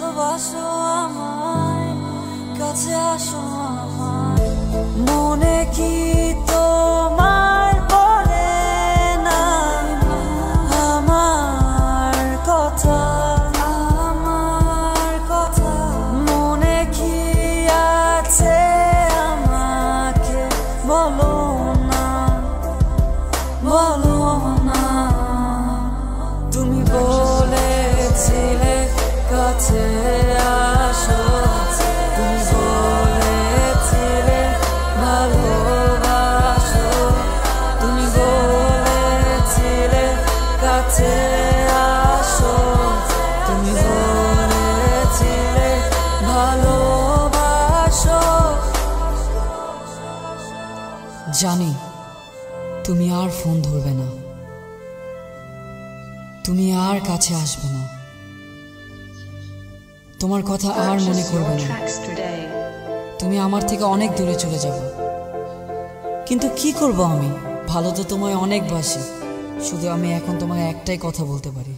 ভালোবাসো আমায়, কাছে আসো আমায়। মনে কি তোমার পড়ে না আমার কথা আমার কথা। মনে কি আছে আমাকে? বলো না, বলো জানি তুমি আর ফোন ধরবে না। তুমি আর কাছে আসবে না। তোমার কথা আর মনে করবে না। তুমি আমার থেকে অনেক দূরে চলে যাবে। কিন্তু কি করব আমি? ভালো তো তোমায় অনেক বাসি। শুধু আমি এখন তোমায় একটাই কথা বলতে পারি।